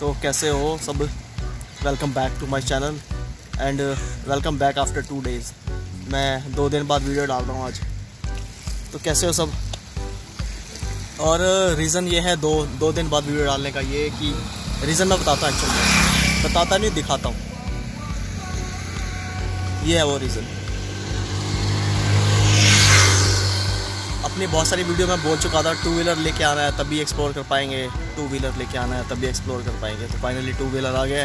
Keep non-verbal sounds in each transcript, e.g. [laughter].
तो कैसे हो सब? Welcome back to my channel and welcome back after two days मैं दो दिन बाद वीडियो डाल रहा हूँ आज। तो कैसे हो सब? और रीज़न uh, ये है दो दो दिन बाद वीडियो डालने का ये कि रीज़न मैं बताता एक्चुअली बताता नहीं दिखाता हूँ। ये है वो रीज़न अपनी बहुत सारी वीडियो में बोल चुका था टू व्हीलर लेके आना है, तभी एक्सप्लोर कर पाएँगे। टू व्हीलर लेके आना है, तभी एक्सप्लोर कर पाएँगे। तो फाइनली टू व्हीलर आ गया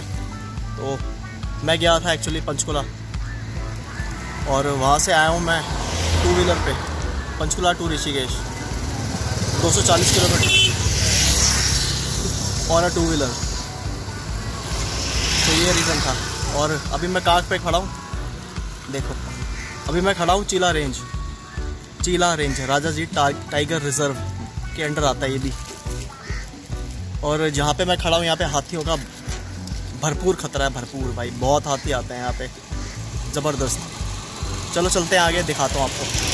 तो मैं गया था एक्चुअली पंचकुला। और वहाँ से आया हूँ मैं टू व्हीलर पे, पंचकुला टू ऋषिकेश। 240 किलोमीटर। और टू व्हीलर तो ये रीज़न था। और अभी मैं काग पे खड़ा हूँ। देखो, अभी मैं खड़ा हूँ चीला रेंज चीला रेंज राजा जी टा, टाइगर रिज़र्व के अंडर आता है ये भी। और जहाँ पे मैं खड़ा हूँ यहाँ पे हाथियों का भरपूर खतरा है भरपूर भाई। बहुत हाथी आते हैं यहाँ पे। ज़बरदस्त। चलो चलते हैं आगे दिखाता हूँ आपको।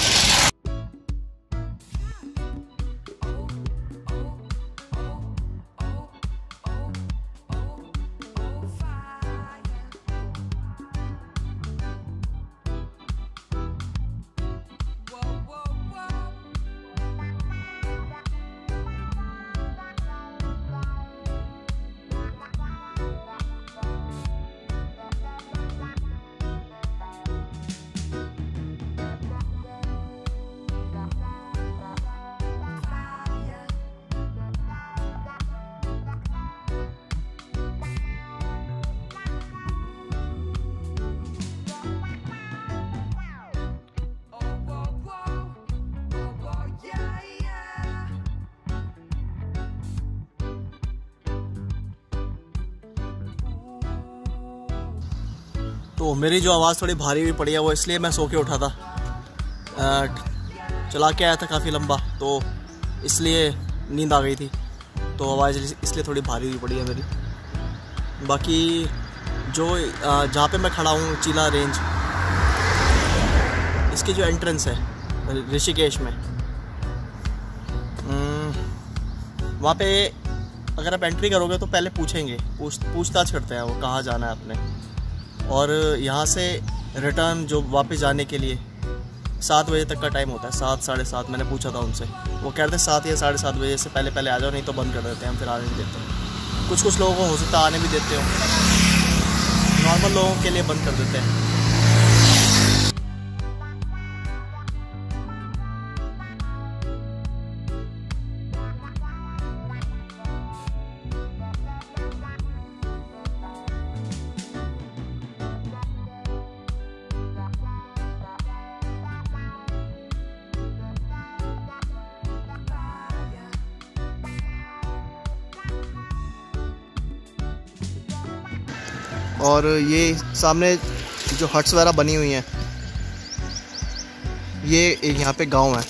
तो मेरी जो आवाज़ थोड़ी भारी भी पड़ी है, वो इसलिए मैं सो के उठा था। चला के आया था काफ़ी लंबा तो इसलिए नींद आ गई थी। तो आवाज़ इसलिए थोड़ी भारी भी पड़ी है मेरी। बाकी जो जहाँ पे मैं खड़ा हूँ, चीला रेंज, इसकी जो एंट्रेंस है, ऋषिकेश में वहाँ पे अगर आप एंट्री करोगे तो पहले पूछेंगे, पूछ, पूछताछ करते हैं वो, कहाँ जाना है आपने। और यहाँ से रिटर्न जो वापस जाने के लिए सात बजे तक का टाइम होता है। सात, साढ़े सात, मैंने पूछा था उनसे। वो कह रहे थे सात या साढ़े सात बजे से पहले पहले आ जाओ, नहीं तो बंद कर देते हैं, हम फिर आने नहीं देते कुछ कुछ लोगों को हो सकता आने भी देते हो। नॉर्मल लोगों के लिए बंद कर देते हैं। और ये सामने जो हट्स वगैरह बनी हुई हैं, ये यहाँ पे गाँव है।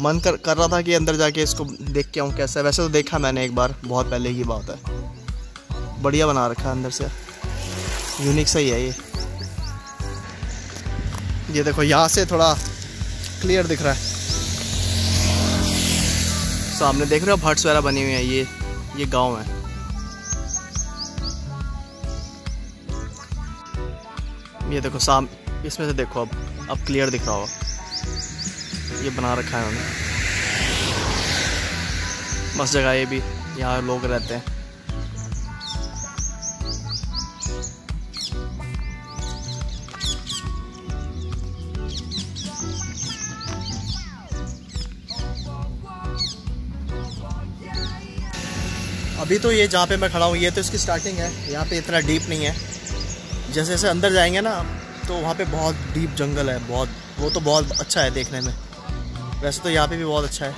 मन कर कर रहा था कि अंदर जाके इसको देख के आऊँ कैसा है। वैसे तो देखा मैंने एक बार, बहुत पहले की बात है। बढ़िया बना रखा है अंदर से। यूनिक सही है ये। ये देखो, यहाँ से थोड़ा क्लियर दिख रहा है। सामने देख रहे हो हट्स वगैरह बनी हुई है ये। ये गाँव है। ये देखो शाम इसमें से देखो अब अब क्लियर दिख रहा होगा। ये बना रखा है उन्होंने। बस जगह ये भी, यहाँ लोग रहते हैं। अभी तो ये जहाँ पे मैं खड़ा हूँ, ये तो इसकी स्टार्टिंग है। यहाँ पे इतना डीप नहीं है। जैसे जैसे अंदर जाएँगे ना तो वहाँ पे बहुत डीप जंगल है, बहुत, वो तो बहुत अच्छा है देखने में। वैसे तो यहाँ पे भी बहुत अच्छा है।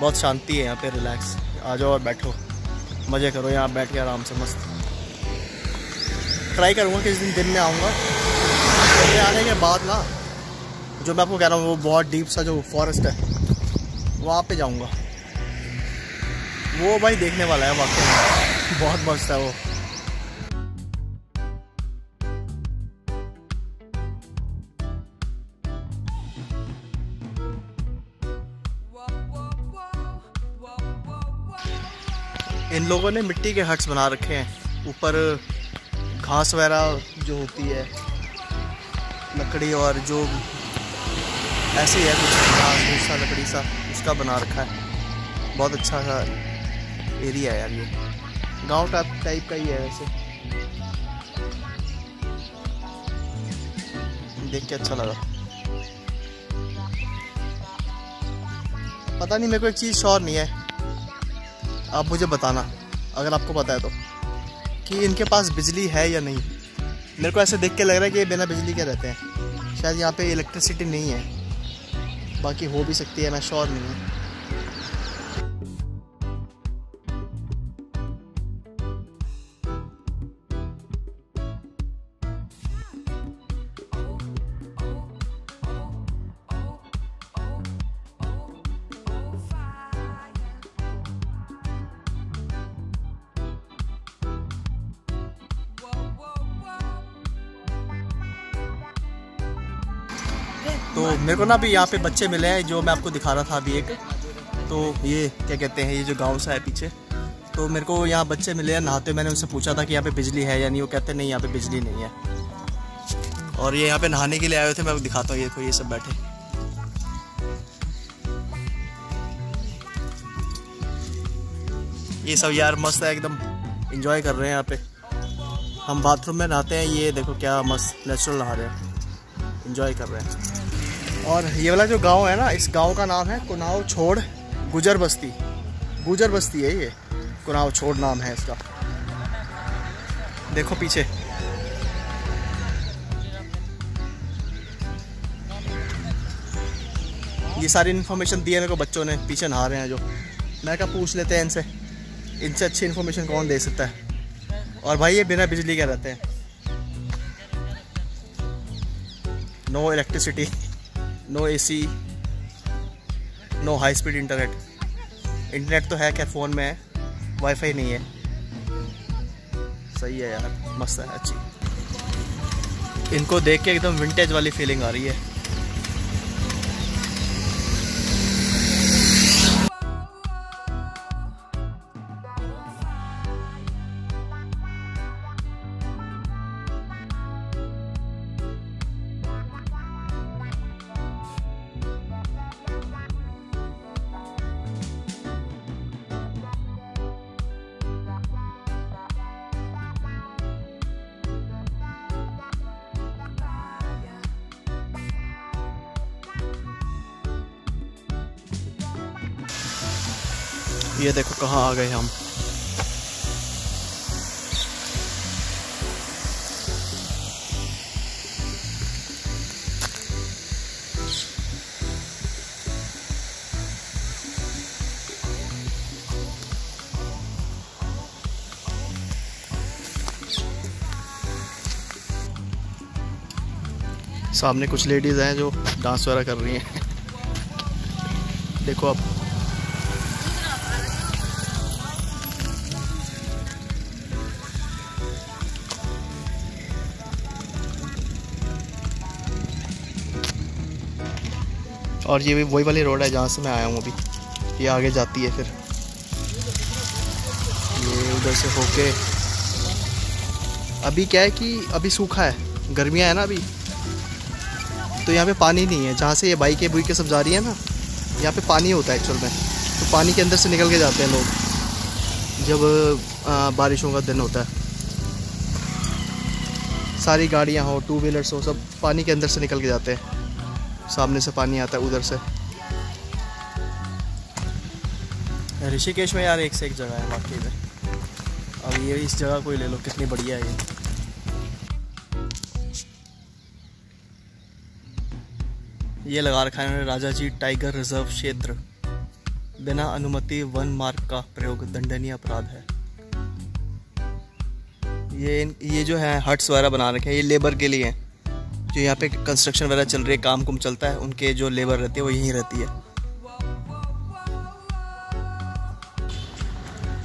बहुत शांति है यहाँ पे रिलैक्स आ जाओ और बैठो। मज़े करो यहाँ बैठ के आराम से, मस्त। ट्राई करूँगा किस दिन दिन में आऊँगा। तो आने के बाद ना, जो मैं आपको कह रहा हूँ, वो बहुत डीप सा जो फॉरेस्ट है, वहाँ पे जाऊँगा। वो भाई देखने वाला है वाकई में। बहुत मस्त है वो। इन लोगों ने मिट्टी के हट्स बना रखे हैं। ऊपर घास वगैरह जो होती है, लकड़ी और जो ऐसे ही है कुछ घास, भूसा, लकड़ी सा, उसका बना रखा है। बहुत अच्छा सा एरिया है यार ये। गाँव टाइप टाइप का ही है वैसे। देख के अच्छा लगा। पता नहीं, मेरे को एक चीज़ श्योर नहीं है। आप मुझे बताना, अगर आपको पता है तो। कि इनके पास बिजली है या नहीं। मेरे को ऐसे देख के लग रहा है कि ये बिना बिजली के रहते हैं। शायद यहाँ पे इलेक्ट्रिसिटी नहीं है। बाकी हो भी सकती है, मैं श्योर नहीं हूँ। तो मेरे को ना अभी यहाँ पे बच्चे मिले हैं, जो मैं आपको दिखा रहा था अभी एक। तो ये क्या कहते हैं, ये जो गाँव सा है पीछे। तो मेरे को यहाँ बच्चे मिले हैं, नहाते मैंने उनसे पूछा था कि यहाँ पे बिजली है या नहीं, वो कहते नहीं, यहाँ पे बिजली नहीं है। और ये यहाँ पे नहाने के लिए आए हुए थे, मैं दिखाता हूँ, ये देखो, ये सब बैठे। ये सब यार मस्त है, एकदम इंजॉय कर रहे हैं यहाँ पे। हम बाथरूम में नहाते हैं, ये देखो क्या मस्त नेचुरल नहा रहे हैं। इंजॉय कर रहे हैं। और ये वाला जो गाँव है ना, इस गाँव का नाम है कुनाव छोड़ गुजर बस्ती। गुजर बस्ती है ये। कुनाव छोड़ नाम है इसका। देखो पीछे। ये सारी इन्फॉर्मेशन दी है मेरे को बच्चों ने, पीछे नहा रहे हैं जो। मैं क्या पूछ लेते हैं इनसे? इनसे अच्छी इन्फॉर्मेशन कौन दे सकता है? और भाई ये बिना बिजली के रहते हैं। No electricity no AC no high speed internet internet तो है क्या? फ़ोन में है। वाईफाई नहीं है। सही है यार। मस्त है, अच्छी। इनको देख के एकदम विंटेज वाली फीलिंग आ रही है। ये देखो कहाँ आ गए हम। सामने कुछ लेडीज़ हैं जो डांस वगैरह कर रही हैं। [laughs] देखो आप। और ये भी वही वाली रोड है जहाँ से मैं आया हूँ अभी। ये आगे जाती है फिर। ये उधर से होके। अभी क्या है कि अभी सूखा है। गर्मियाँ है ना अभी। तो यहाँ पे पानी नहीं है। जहाँ से ये बाइकें बुइकें सब जा रही है ना यहाँ पे पानी होता है एक्चुअल में। तो पानी के अंदर से निकल के जाते हैं लोग। जब आ, बारिशों का दिन होता है। सारी गाड़ियाँ हो टू व्हीलर्स हो सब पानी के अंदर से निकल के जाते हैं। सामने से पानी आता है उधर से। ऋषिकेश में यार एक से एक जगह है वाकई में अब ये इस जगह को ही ले लो, कितनी बढ़िया है ये। ये लगा रखा है राजा जी टाइगर रिज़र्व क्षेत्र। बिना अनुमति वन मार्ग का प्रयोग, दंडनीय अपराध है। ये ये जो है, हट्स वगैरह बना रखे हैं, ये लेबर के लिए। जो यहाँ पे कंस्ट्रक्शन वगैरह चल रही है, काम कुम चलता है, उनके जो लेबर रहती है, वो यहीं रहती है।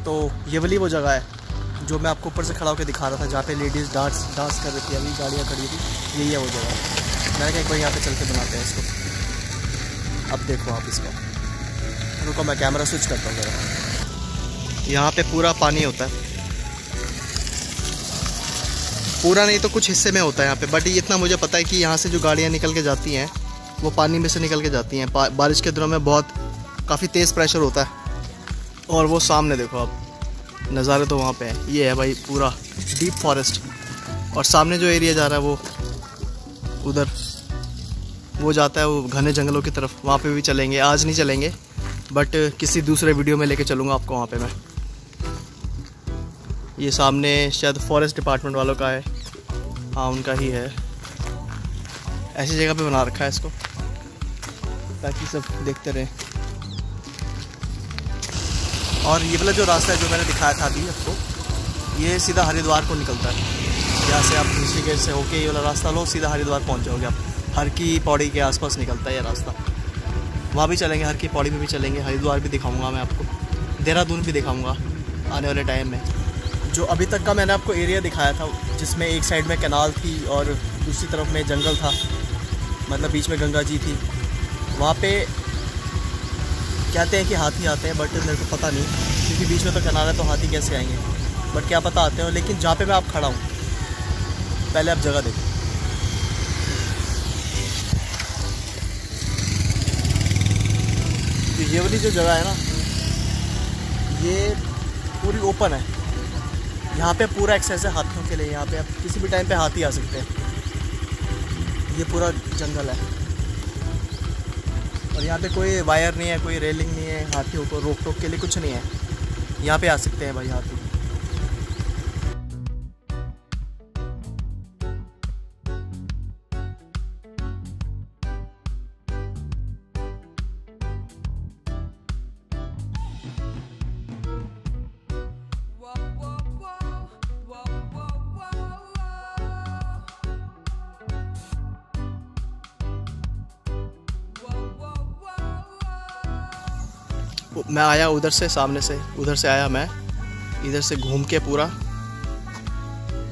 तो ये वाली वो जगह है, जो मैं आपको ऊपर से खड़ा होकर दिखा रहा था, जहाँ पे लेडीज़ डांस डांस कर रही थी, अभी गाड़ियाँ खड़ी थी, यही है वो जगह। मैंने कहा, एक बार यहाँ पे चल के बनाते हैं इसको। अब देखो आप इसको। रुको, मैं कैमरा स्विच करता हूँ ज़रा। यहाँ पे पूरा पानी होता है। पूरा नहीं तो कुछ हिस्से में होता है यहाँ पे बट इतना मुझे पता है कि यहाँ से जो गाड़ियाँ निकल के जाती हैं, वो पानी में से निकल के जाती हैं। बारिश के दिनों में बहुत काफ़ी तेज़ प्रेशर होता है। और वो सामने देखो आप, नज़ारे तो वहाँ पे हैं। ये है भाई पूरा डीप फॉरेस्ट और सामने जो एरिया जा रहा है वो, उधर, वो जाता है वो घने जंगलों की तरफ़। वहाँ पे भी चलेंगे, आज नहीं चलेंगे बट किसी दूसरे वीडियो में लेके चलूँगा आपको वहाँ पे मैं। ये सामने शायद फॉरेस्ट डिपार्टमेंट वालों का है। हाँ उनका ही है। ऐसी जगह पे बना रखा है इसको। ताकि सब देखते रहें। और ये वाला जो रास्ता है जो मैंने दिखाया था अभी आपको, ये सीधा हरिद्वार को निकलता है। यहाँ से आप ऋषिकेश से होके ये वाला रास्ता लो, सीधा हरिद्वार पहुँच जाओगे आप। हर की पौड़ी के आसपास निकलता है ये रास्ता। वहाँ भी चलेंगे हर की पौड़ी में भी चलेंगे। हरिद्वार भी दिखाऊँगा मैं आपको। देहरादून भी दिखाऊँगा, आने वाले टाइम में। जो अभी तक का मैंने आपको एरिया दिखाया था, जिसमें एक साइड में कैनाल थी और दूसरी तरफ़ में जंगल था मतलब बीच में गंगा जी थी, वहाँ पे कहते हैं कि हाथी आते हैं बट मेरे को पता नहीं, क्योंकि बीच में तो कैनाल है तो हाथी कैसे आएँगे? बट क्या पता आते हो, लेकिन जहाँ पे मैं आप खड़ा हूँ, पहले आप जगह देखो। तो ये वाली जो जगह है ना, ये पूरी ओपन है। यहाँ पे पूरा एक्सेस है हाथियों के लिए, यहाँ पे आप किसी भी टाइम पे हाथी आ सकते हैं। ये पूरा जंगल है। और यहाँ पे कोई वायर नहीं है, कोई रेलिंग नहीं है, हाथियों को रोक टोक के लिए कुछ नहीं है। यहाँ पे आ सकते हैं भाई हाथी। मैं आया उधर से, सामने से, उधर से आया मैं, इधर से घूम के पूरा।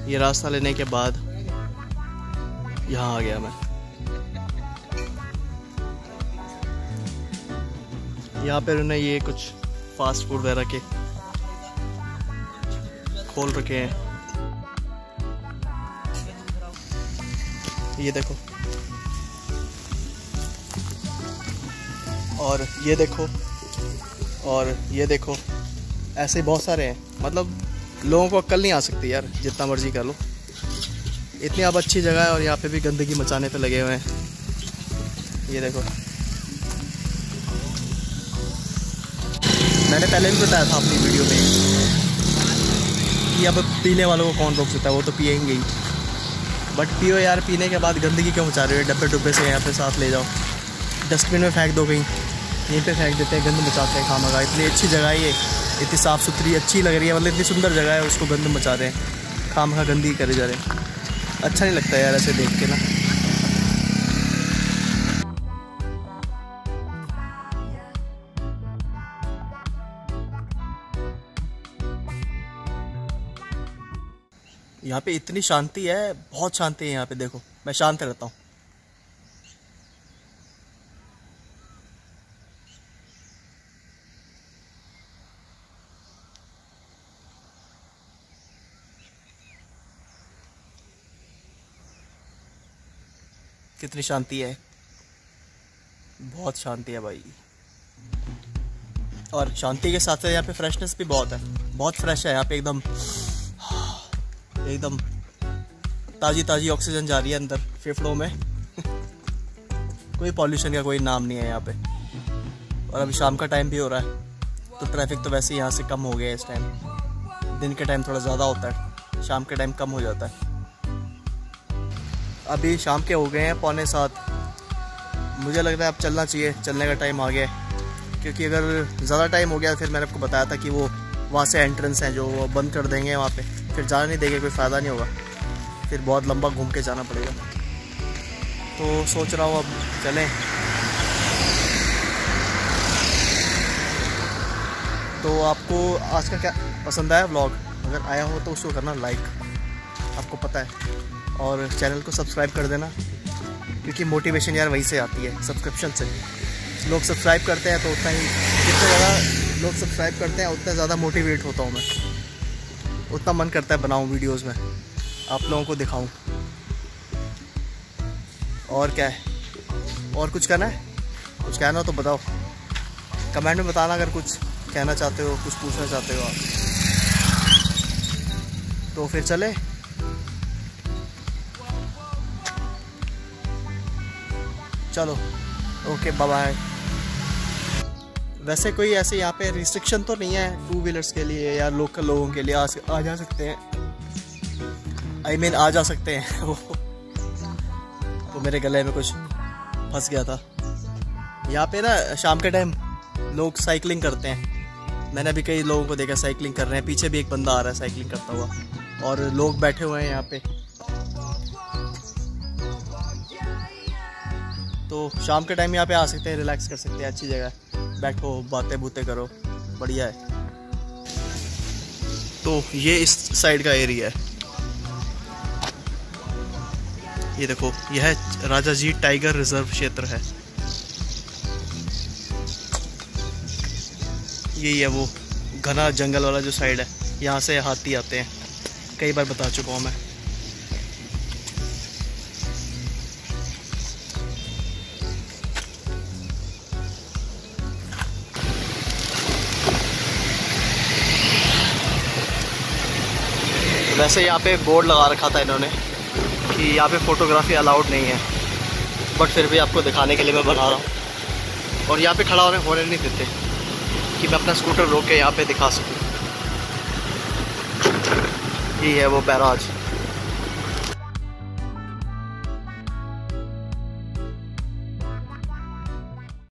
ये रास्ता लेने के बाद यहाँ आ गया मैं। यहाँ पर उन्हें ये कुछ फास्ट फ़ूड वगैरह के खोल रखे हैं। ये देखो। और ये देखो और ये देखो, ऐसे बहुत सारे हैं। मतलब लोगों को अक्ल नहीं आ सकती यार, जितना मर्ज़ी कर लो। इतनी अब अच्छी जगह है और यहाँ पे भी गंदगी मचाने पे लगे हुए हैं। ये देखो। मैंने पहले भी बताया था अपनी वीडियो में कि अब पीने वालों को कौन रोक सकता है, वो तो पियेंगे ही। बट पियो यार, पीने के बाद गंदगी क्यों मचा रहे हो? डब्बे डुब्बे से यहाँ पे साथ ले जाओ। डस्टबिन में फेंक दो कहीं। यहीं पे फेंक देते हैं, गंद मचाते हैं खामा का इतनी अच्छी जगह है ये। इतनी साफ़ सुथरी अच्छी लग रही है मतलब इतनी सुंदर जगह है, उसको गंद मचा रहे हैं। खाम खा गंदी करे जा रहे हैं। अच्छा नहीं लगता यार ऐसे देख के ना। यहाँ पे इतनी शांति है, बहुत शांति है यहाँ पे, देखो। मैं शांत रहता हूँ। कितनी शांति है। बहुत शांति है भाई। और शांति के साथ साथ यहाँ पे फ्रेशनेस भी बहुत है। बहुत फ्रेश है, यहाँ पे एकदम एकदम ताज़ी ताज़ी ऑक्सीजन जा रही है अंदर, फेफड़ों में। [laughs] कोई पॉल्यूशन का कोई नाम नहीं है यहाँ पे। और अभी शाम का टाइम भी हो रहा है तो ट्रैफ़िक तो वैसे ही यहाँ से कम हो गया है इस टाइम दिन के टाइम थोड़ा ज़्यादा होता है, शाम के टाइम कम हो जाता है। अभी शाम के हो गए हैं, पौने सात। मुझे लग रहा है अब चलना चाहिए, चलने का टाइम आ गया क्योंकि अगर ज़्यादा टाइम हो गया, फिर मैंने आपको बताया था कि वो वहाँ से एंट्रेंस है, जो वो बंद कर देंगे वहाँ पे। फिर जाना नहीं देंगे, कोई फ़ायदा नहीं होगा। फिर बहुत लंबा घूम के जाना पड़ेगा। तो सोच रहा हूँ अब चलें। तो आपको आज का क्या पसंद आया व्लॉग अगर आया हो तो उसको करना लाइक आपको पता है। और चैनल को सब्सक्राइब कर देना, क्योंकि मोटिवेशन यार वहीं से आती है सब्सक्रिप्शन से। लोग सब्सक्राइब करते हैं तो उतना ही, जितना ज़्यादा लोग सब्सक्राइब करते हैं, उतना ज़्यादा मोटिवेट होता हूँ मैं। उतना मन करता है बनाऊँ वीडियोज़ में। आप लोगों को दिखाऊँ। और क्या है? और कुछ कहना है? कुछ कहना हो तो बताओ। कमेंट में बताना अगर कुछ कहना चाहते हो, कुछ पूछना चाहते हो आप। तो फिर चले। चलो ओके बाय वैसे कोई ऐसे यहाँ पे रिस्ट्रिक्शन तो नहीं है टू व्हीलर्स के लिए या लोकल लोगों के लिए? आ, आ जा सकते हैं. आई I मीन mean, आ जा सकते हैं. [laughs] वो तो मेरे गले में कुछ फंस गया था. यहाँ पे ना शाम के टाइम लोग साइकिलिंग करते हैं. मैंने अभी कई लोगों को देखा साइकिलिंग कर रहे हैं. पीछे भी एक बंदा आ रहा है साइकिलिंग करता हुआ. और लोग बैठे हुए हैं यहाँ पे. तो शाम के टाइम यहाँ पे आ सकते हैं रिलैक्स कर सकते हैं, अच्छी जगह बैठो, बातें बूतें करो, बढ़िया है। तो ये इस साइड का एरिया है। ये देखो, यह राजा जी टाइगर रिज़र्व क्षेत्र है। यही है वो घना जंगल वाला जो साइड है, यहाँ से हाथी आते हैं। कई बार बता चुका हूँ मैं। वैसे यहाँ पे बोर्ड लगा रखा था इन्होंने कि यहाँ पे फ़ोटोग्राफी अलाउड नहीं है, बट फिर भी आपको दिखाने के लिए मैं बना रहा हूँ। और यहाँ पे खड़ा होने होने नहीं देते कि मैं अपना स्कूटर रोक के यहाँ पे दिखा सकूँ। ये है वो बैराज।